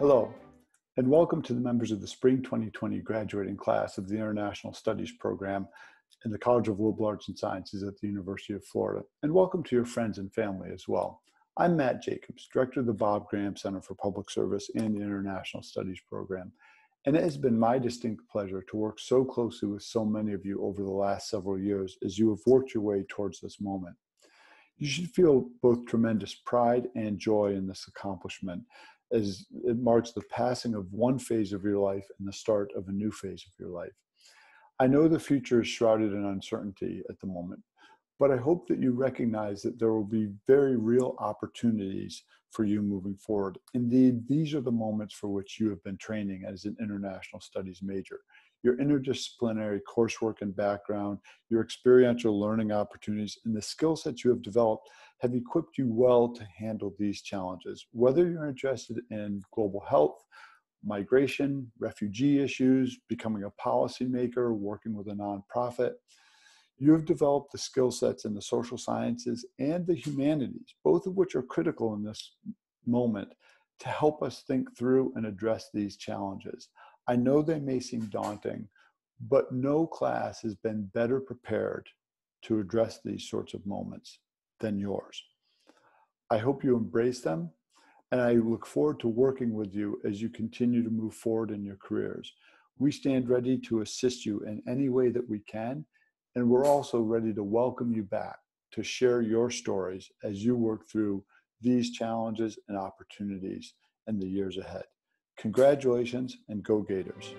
Hello, and welcome to the members of the Spring 2020 graduating class of the International Studies program in the College of Liberal Arts and Sciences at the University of Florida. And welcome to your friends and family as well. I'm Matt Jacobs, Director of the Bob Graham Center for Public Service and the International Studies program. And it has been my distinct pleasure to work so closely with so many of you over the last several years as you have worked your way towards this moment. You should feel both tremendous pride and joy in this accomplishment as it marks the passing of one phase of your life and the start of a new phase of your life. I know the future is shrouded in uncertainty at the moment, but I hope that you recognize that there will be very real opportunities for you moving forward. Indeed, these are the moments for which you have been training as an international studies major your interdisciplinary coursework and background, your experiential learning opportunities, and the skill sets you have developed have equipped you well to handle these challenges. Whether you're interested in global health, migration, refugee issues, becoming a policymaker, working with a nonprofit, you have developed the skill sets in the social sciences and the humanities, both of which are critical in this moment to help us think through and address these challenges. I know they may seem daunting, but no class has been better prepared to address these sorts of moments than yours. I hope you embrace them, and I look forward to working with you as you continue to move forward in your careers. We stand ready to assist you in any way that we can, and we're also ready to welcome you back to share your stories as you work through these challenges and opportunities in the years ahead. Congratulations and go Gators.